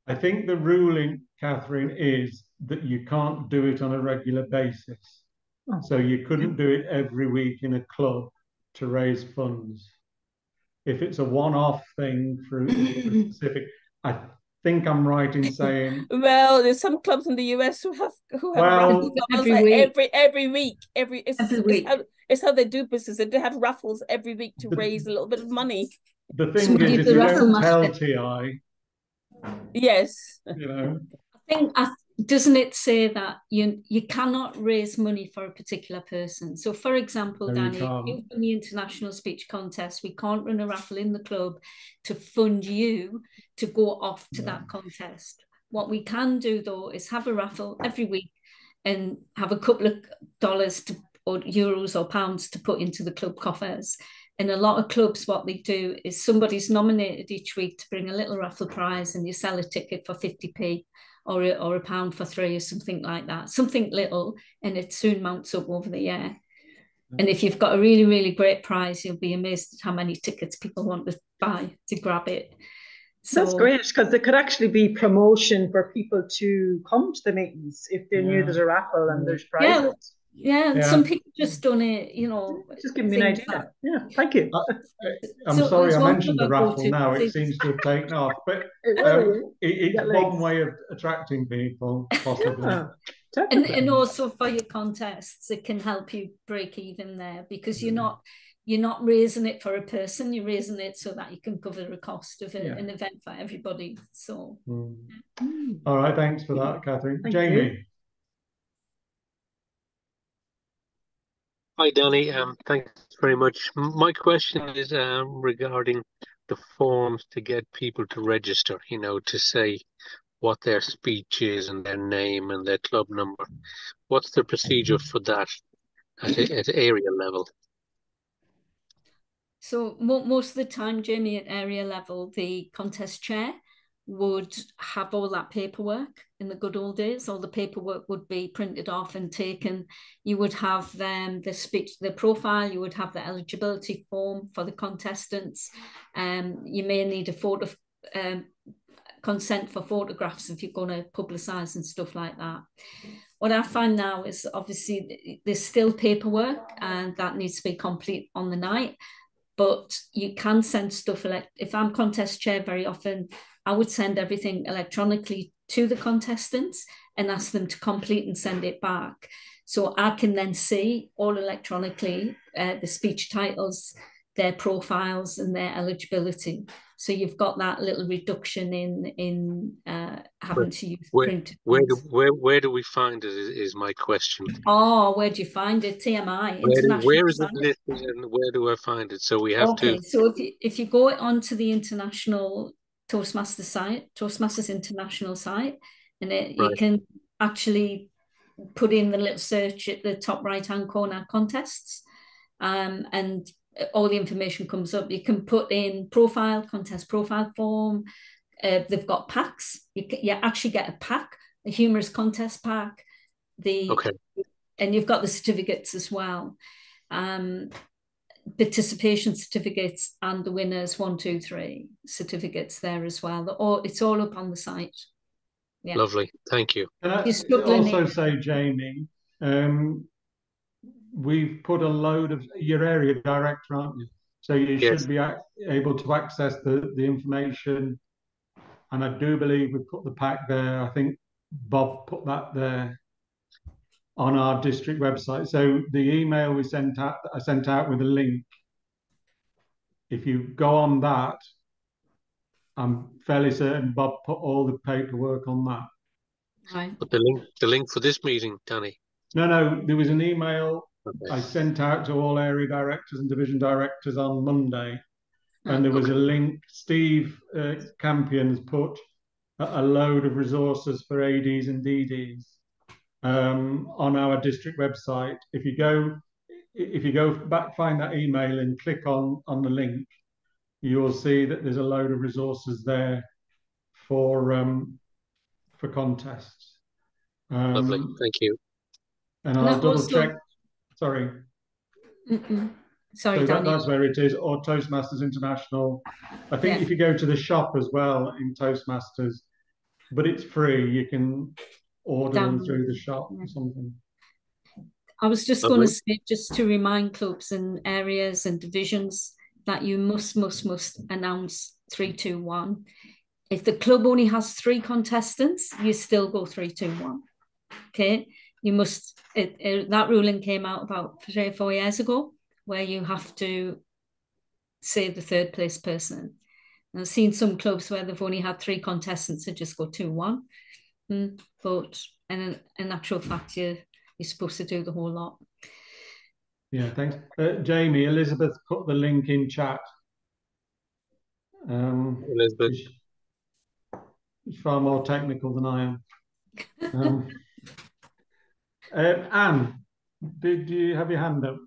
I think the ruling, Catherine, is that you can't do it on a regular basis. Oh. So you couldn't do it every week in a club to raise funds. If it's a one-off thing for specific, I think I'm right in saying. well, there's some clubs in the US who have who have well, every, like week. every every week. Every it's, every it's. How, it's how they do business. They have raffles every week to the, raise a little bit of money. The thing is, if you don't tell TI, yes, you know, I think I doesn't it say that you you cannot raise money for a particular person? So for example no, danny you in the international speech contest we can't run a raffle in the club to fund you to go off to that contest. What we can do though is have a raffle every week and have a couple of dollars to, or euros or pounds to put into the club coffers in a lot of clubs what they do is somebody's nominated each week to bring a little raffle prize and you sell a ticket for 50p or a, or a pound for three or something like that, something little, and it soon mounts up over the year. Mm-hmm. And if you've got a really, really great prize, you'll be amazed at how many tickets people want to buy to grab it. So, That's great because there could actually be promotion for people to come to the meetings if they yeah. knew there's a raffle and there's prizes. Yeah, yeah, some people just done it, you know. Just give me an idea. That. Yeah, thank you. Uh, I'm so sorry I mentioned the raffle now. It seems to have taken off, but um, it, it's one way of attracting people, possibly. Yeah, and, and also for your contests, it can help you break even there because you're mm. not you're not raising it for a person, you're raising it so that you can cover the cost of a, yeah. an event for everybody. So, mm. all right, thanks for that, Catherine. Thank Jamie. You. Hi, Danny. Um, thanks very much. My question is um, regarding the forms to get people to register, you know, to say what their speech is and their name and their club number. What's the procedure for that at, at area level? So most of the time, Jamie, at area level, the contest chair would have all that paperwork in the good old days. All the paperwork would be printed off and taken. You would have them the speech, the profile. You would have the eligibility form for the contestants. Um, you may need a photo um, consent for photographs if you're going to publicize and stuff like that. What I find now is obviously there's still paperwork and that needs to be complete on the night, but you can send stuff. Like if I'm contest chair, very often I would send everything electronically to the contestants and ask them to complete and send it back. So I can then see all electronically uh, the speech titles, their profiles, and their eligibility. So you've got that little reduction in in uh, having to use where, printed. Where do, where where do we find it? Is, is my question. Oh, where do you find it? TMI. Where, do, where is it listed, and where do I find it? So we have okay, to. So if you, if you go onto the international Toastmasters site, Toastmasters International site, and it, right. you can actually put in the little search at the top right hand corner contests, um, and all the information comes up. You can put in profile, contest profile form. Uh, they've got packs. You, can, you actually get a pack, a humorous contest pack. The okay. and you've got the certificates as well. Um, participation certificates and the winners one two three certificates there as well. All it's all up on the site. Yeah. Lovely. Thank you. Can I also say jamie um, we've put a load of your area director aren't you? So you yes. should be able to access the the information. And i do believe we put the pack there. I think bob put that there on our district website. So the email we sent out, I sent out with a link. If you go on that, I'm fairly certain Bob put all the paperwork on that. Right. But the link, the link for this meeting, Danny. No, no, there was an email Okay. I sent out to all area directors and division directors on Monday, and there was a link. Steve uh, Campion's put a, a load of resources for ADs and DDs um, on our district website. If you go, if you go back, find that email and click on on the link, you will see that there's a load of resources there for um, for contests. Um, Lovely. Thank you. And And I'll that double also- check. Sorry. Mm-mm. Sorry, So that, that's where it is, or Toastmasters International. I think Yeah. if you go to the shop as well in Toastmasters, but it's free, you can order them Download. through the shop Yeah. or something. I was just going to say, just to remind clubs and areas and divisions that you must, must, must announce three, two, one. If the club only has three contestants, you still go three, two, one. Okay, you must. It, it, that ruling came out about three or four years ago, where you have to say the third place person. And I've seen some clubs where they've only had three contestants, they just go two, one. Mm, but in, in actual fact, you you're supposed to do the whole lot. Yeah, thanks. Uh, Jamie, Elizabeth put the link in chat. Um, Elizabeth. she's- she's far more technical than I am. Um, um, Anne, did you have your hand up?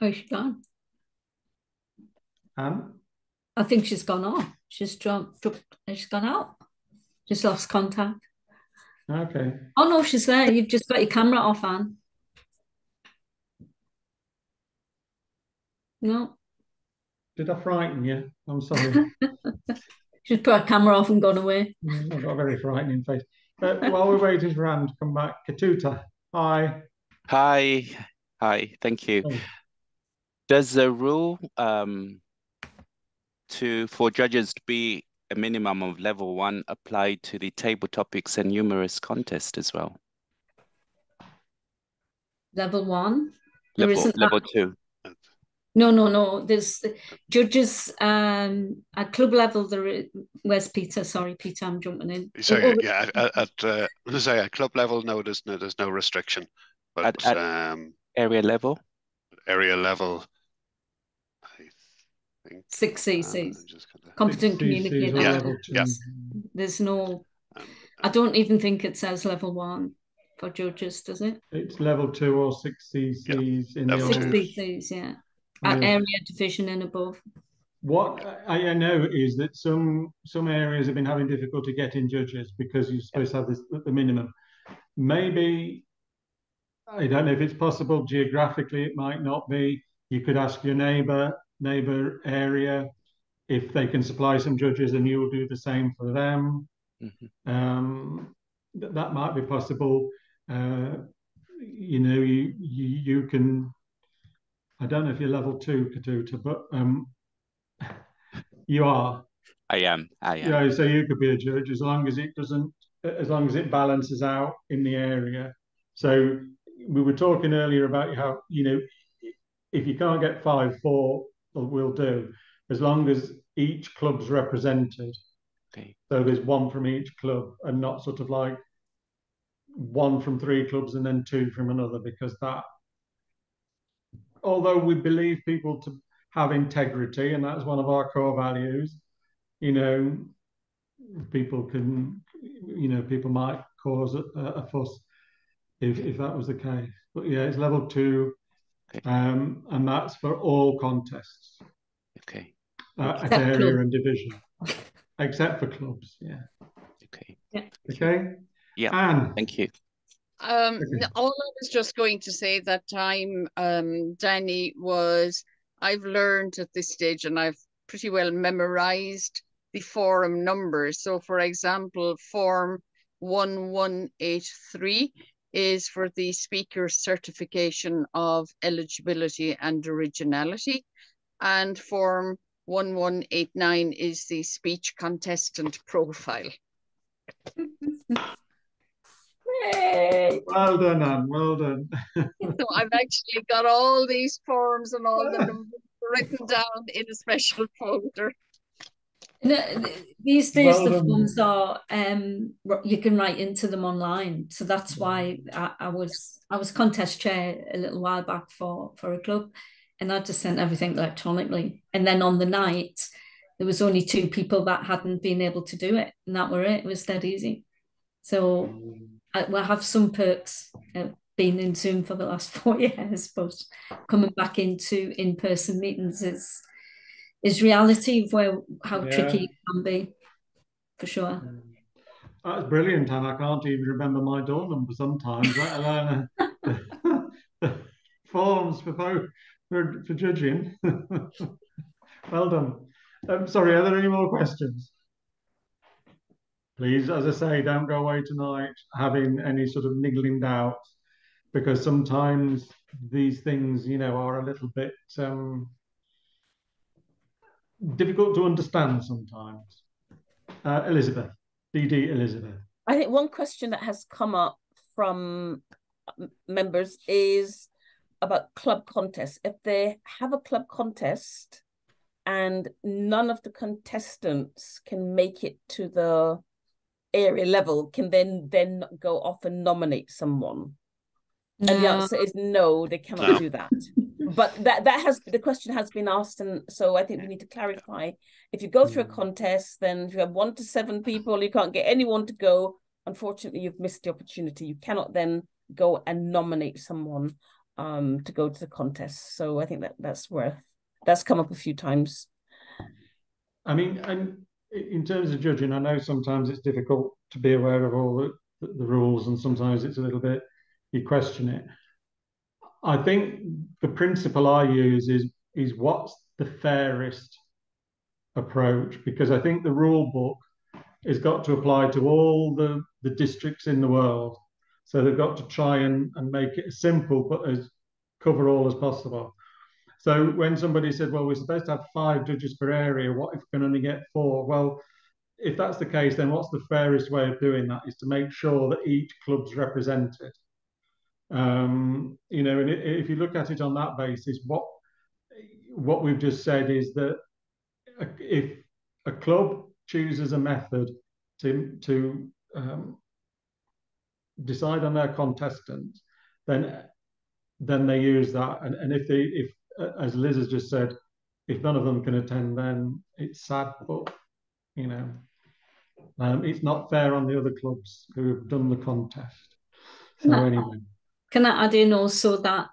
Oh, she's gone. Anne? I think she's gone off. She's dropped, dropped she's gone out. Just lost contact. Okay. Oh no, she's there. You've just got your camera off, Anne. No, Did I frighten you? I'm sorry. she's put her camera off and gone away. Mm, I've got a very frightening face. Uh, while we're waiting for Anne to come back, Katuta, hi. Hi, hi, thank you. Oh. Does the rule um to for judges to be a minimum of level one apply to the table topics and humorous contest as well? Level one. There Level isn't level two. No, no, no. There's judges um at club level. There, is, where's Peter? Sorry, Peter, I'm jumping in. So Oh, oh, yeah, at, at uh, let's say at club level, no, there's no, there's no restriction, but At- at- um, Area level? area level, I think. Six um, CCs. I'm just gonna- Competent Six CCs communicator. or Yeah, level two. yeah. There's no. um, I don't even think it says level one for judges, does it? It's level two or six CCs in the level Six two. CCs, yeah. At Yeah. area division and above. What I, I know is that some some areas have been having difficulty getting judges because you're supposed to have this at the minimum. Maybe I don't know if it's possible geographically. It might not be. You could ask your neighbour neighbour area if they can supply some judges, and you'll do the same for them. Mhm. Um, th- that might be possible. Uh, you know, you, you you can. I don't know if you're level two, Katuta, but um, you are. I am, I am. Yeah, so you could be a judge as long as it doesn't, as long as it balances out in the area. So we were talking earlier about how you know if you can't get five, four will do, as long as each club's represented. Okay. So there's one from each club, and not sort of like one from three clubs and then two from another, because that. Although we believe people to have integrity, and that's one of our core values, you know, people can, you know, people might cause a, a fuss if if that was the case. But yeah, it's level two, Okay. um, and that's for all contests Okay, uh, at area club. and division, except for clubs. Yeah. okay. Yeah. Okay. Yeah. Anne. Thank you. Um, Okay. all I was just going to say that time, um, Danny, was I've learned at this stage and I've pretty well memorized the forum numbers. So, for example, form 1183 is for the speaker certification of eligibility and originality, and form 1189 is the speech contestant profile. Yay! Well done, Anne. Well done. So I've actually got all these forms and all the numbers written down in a special folder. No, these days Well the done. forms are um you can write into them online, so that's why I, I was I was contest chair a little while back for for a club, and I just sent everything electronically, and then on the night there was only two people that hadn't been able to do it, and that were it. It was dead easy. So I will have some perks. Uh, been in Zoom for the last four years, but coming back into in person meetings is is reality of where how Yeah. tricky it can be, for sure. That's brilliant, and I can't even remember my door number sometimes, let alone the forms for both for, for judging. well done. Um, sorry, are there any more questions? Please, as I say, don't go away tonight having any sort of niggling doubts, because sometimes these things, you know, are a little bit um, difficult to understand sometimes. Uh, Elizabeth, DD Elizabeth. I think one question that has come up from members is about club contests. If they have a club contest and none of the contestants can make it to the area level, can then then go off and nominate someone? And the answer is no, they cannot No. do that. But that that has the question has been asked, and so I think we need to clarify. If you go through a contest, then if you have one to seven people, you can't get anyone to go. Unfortunately, you've missed the opportunity. You cannot then go and nominate someone um to go to the contest. So I think that that's worth that's come up a few times. I mean, and in terms of judging, I know sometimes it's difficult to be aware of all the, the, the rules, and sometimes it's a little bit you question it. I think the principle I use is is what's the fairest approach because I think the rule book has got to apply to all the, the districts in the world. So they've got to try and, and make it as simple but as cover all as possible. So when somebody said, well, we're supposed to have five judges per area, what if we can only get four? Well, if that's the case, then what's the fairest way of doing that is to make sure that each club's represented. Um, you know, and if you look at it on that basis, what what we've just said is that if a club chooses a method to to um, decide on their contestants, then then they use that. And, and if they if as Liz has just said, if none of them can attend, then it's sad, but you know, um, it's not fair on the other clubs who have done the contest. So anyway, Can I add in also that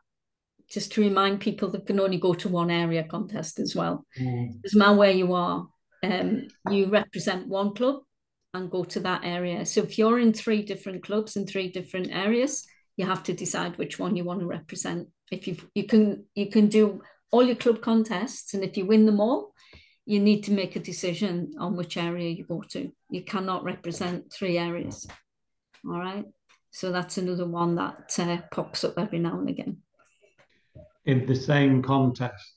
just to remind people that can only go to one area contest as well? mm, Doesn't matter where you are, um, you represent one club and go to that area. So if you're in three different clubs in three different areas, you have to decide which one you want to represent. If you you can you can do all your club contests, and if you win them all, you need to make a decision on which area you go to. You cannot represent three areas. All right. So that's another one that uh, pops up every now and again in the same contest.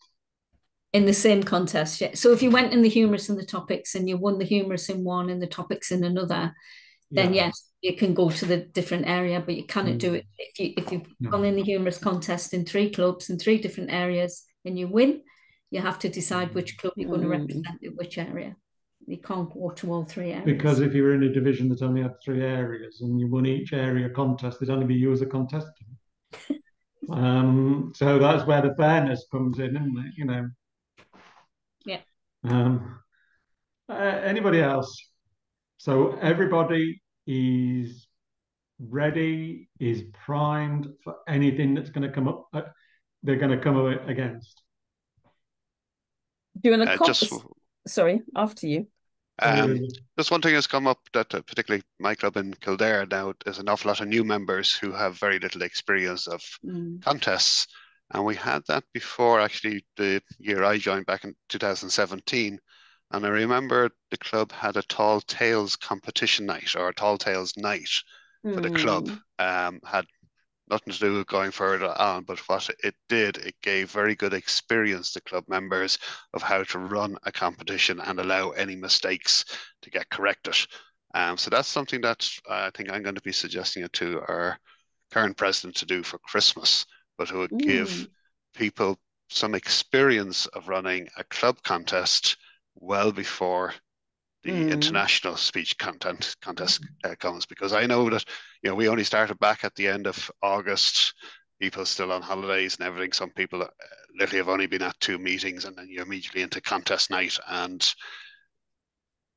in the same contest. Yeah. So if you went in the humorous and the topics and you won the humorous in one and the topics in another, then Yeah. yes, you can go to the different area, but you cannot do Mm. it if you if you've No. gone in the humorous contest in three clubs in three different areas and you win, you have to decide which club you're going to Mm. represent in which area. You can't go to all three areas. Because if you were in a division that only had three areas and you won each area contest, there'd only be you as a contestant. um, so that's where the fairness comes in, isn't it? You know. Yeah. Um, uh, anybody else? So everybody is ready, is primed for anything that's going to come up. Uh, they're going to come up against. Do you want Uh, to just sorry, after you. Um, just one thing has come up that uh, particularly my club in Kildare now, there's an awful lot of new members who have very little experience of Mm. contests. And we had that before actually the year I joined back in 2017. And I remember the club had a tall tales competition night or a tall tales night for the club. Mm. Um, had nothing to do with going further on, but what it did, it gave very good experience to club members of how to run a competition and allow any mistakes to get corrected. Um, so that's something that I think I'm going to be suggesting it to our current president to do for Christmas, but who would give Mm. people some experience of running a club contest well before the mm. international speech content contest uh, comes because I know that you know we only started back at the end of August. People still on holidays and everything. Some people uh, literally have only been at two meetings, and then you're immediately into contest night. And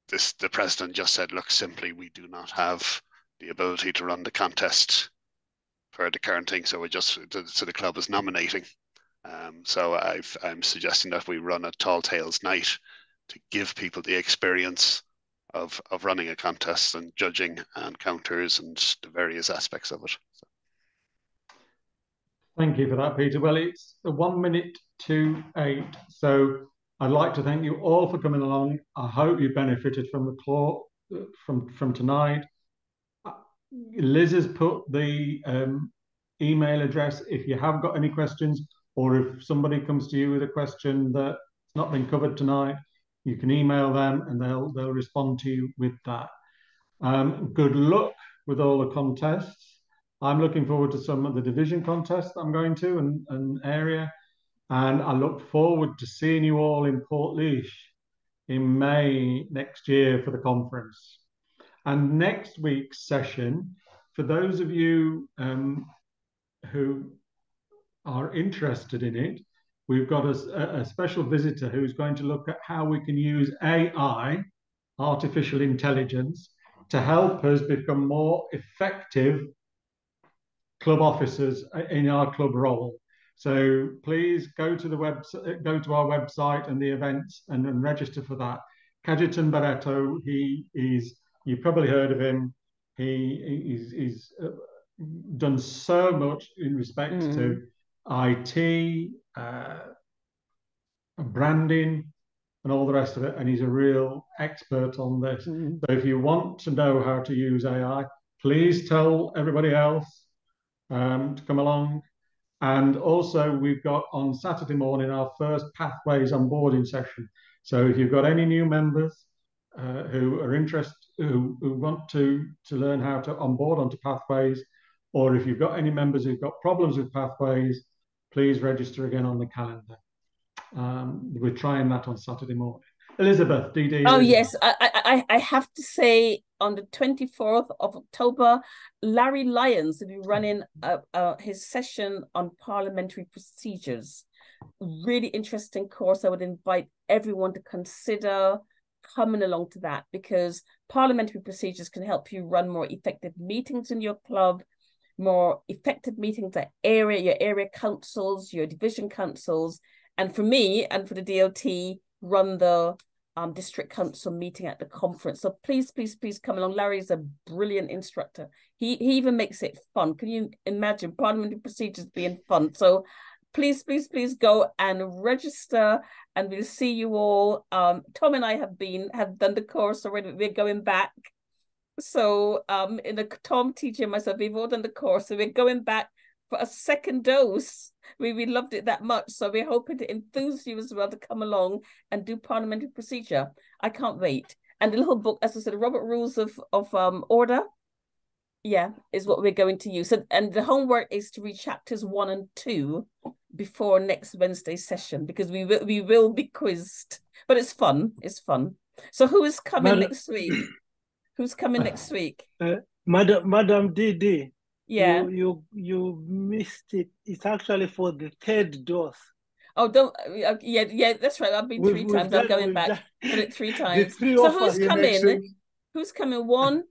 this the president just said, look, simply we do not have the ability to run the contest for the current thing. So we just so the club is nominating. Um, so I've, I'm suggesting that we run a Tall Tales night to give people the experience of of running a contest and judging and counters and the various aspects of it. So. Thank you for that, Peter. Well, it's one minute to eight. So I'd like to thank you all for coming along. I hope you benefited from the from from tonight. Liz has put the um, email address if you have got any questions or if somebody comes to you with a question that's not been covered tonight, you can email them and they'll they'll respond to you with that. Um, good luck with all the contests. I'm looking forward to some of the division contests I'm going to and, and area. And I look forward to seeing you all in Portlaoise in May next year for the conference. And next week's session, for those of you um, who are interested in it, we've got a, a special visitor who's going to look at how we can use AI, artificial intelligence, to help us become more effective club officers in our club role. So please go to the website, go to our website and the events and, and register for that. Cajetan Barreto, he is, you've probably heard of him. He is he's uh, done so much in respect mm. to IT, uh, branding, and all the rest of it. And he's a real expert on this. Mm-hmm. So if you want to know how to use AI, please tell everybody else um, to come along. And also, we've got on Saturday morning our first Pathways onboarding session. So if you've got any new members uh, who are interested, who, who want to, to learn how to onboard onto Pathways, or if you've got any members who've got problems with Pathways, please register again on the calendar. Um, we're trying that on Saturday morning. Elizabeth, DD. Oh, yes. I, I, I have to say on the 24th of October, Larry Lyons will be running uh, uh, his session on parliamentary procedures. Really interesting course. I would invite everyone to consider coming along to that because parliamentary procedures can help you run more effective meetings in your club more effective meetings at area, your area councils, your division councils, and for me and for the DLT, run the um, district council meeting at the conference. So please, please, please come along. Larry is a brilliant instructor. He he even makes it fun. Can you imagine parliamentary procedures being fun? So please, please, please go and register and we'll see you all. Um, Tom and I have been have done the course already. We're going back so um, in the Tom, teaching myself, we've all done the course, so we're going back for a second dose. We we loved it that much, so we're hoping to enthuse you as well to come along and do parliamentary procedure. I can't wait. And the little book, as I said, Robert Rules of of um Order, yeah, is what we're going to use. And, and the homework is to read chapters one and two before next Wednesday session because we will we will be quizzed. But it's fun. It's fun. So who is coming next week? Who's coming uh, next week? Uh, Madam Madam DD. Yeah. You, you you missed it. It's actually for the third dose. Oh, don't. Uh, yeah, yeah, that's right. I've been we 3 times. I'm going back. Did it three times. Three so who's coming? Who's coming? One.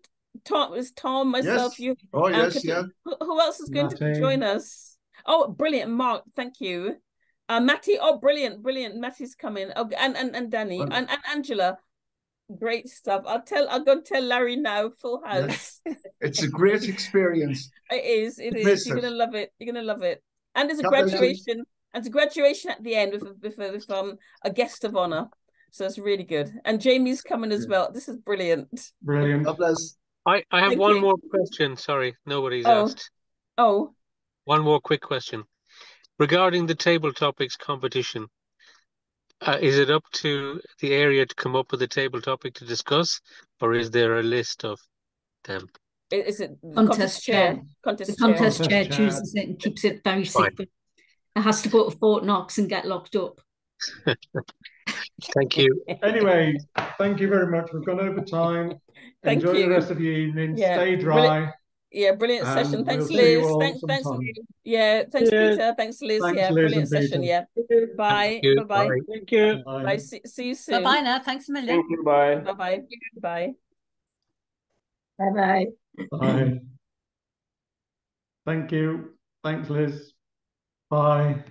Tom is Tom, myself, yes. you. Oh yes, yeah. Who, who, else is going Matty. to join us? Oh, brilliant, Mark. Thank you. Uh, Matty. Oh, brilliant, brilliant. Matty's coming. Oh, and and and Danny and, and Angela. Great stuff. I'll tell. I'll go tell Larry now. Full house. Yes. It's a great experience. it is. It is. You're gonna love it. You're gonna love it. And there's a graduation. And a graduation at the end with with, with um a guest of honor. So it's really good. And Jamie's coming as well. This is brilliant. Brilliant. God bless. I, I have Thank one you. more question. Sorry, nobody's oh. asked. Oh. One more quick question. Regarding the table topics competition, uh, is it up to the area to come up with a table topic to discuss, or is there a list of them? Is it contest, chair? Contest the contest chair, chair, chooses it and keeps it very secret. It has to go to Fort Knox and get locked up. Thank you. Anyway, thank you very much. We've gone over time. Thank Enjoy you. the rest of your evening. Yeah, Stay brilliant. dry. Yeah, brilliant And session. Thanks, we'll Liz. all Thanks, thanks. Yeah, thanks, Yeah. Peter. Thanks, Liz. Thanks, yeah, Liz brilliant session. Peter. Yeah. Bye. Bye bye. Bye. Thank you. Bye. Bye. See, see you soon. Bye bye now. Thanks a million. Thank you. Bye. Bye bye. Bye. Bye bye. Bye. Thank you. Thanks, Liz. Bye.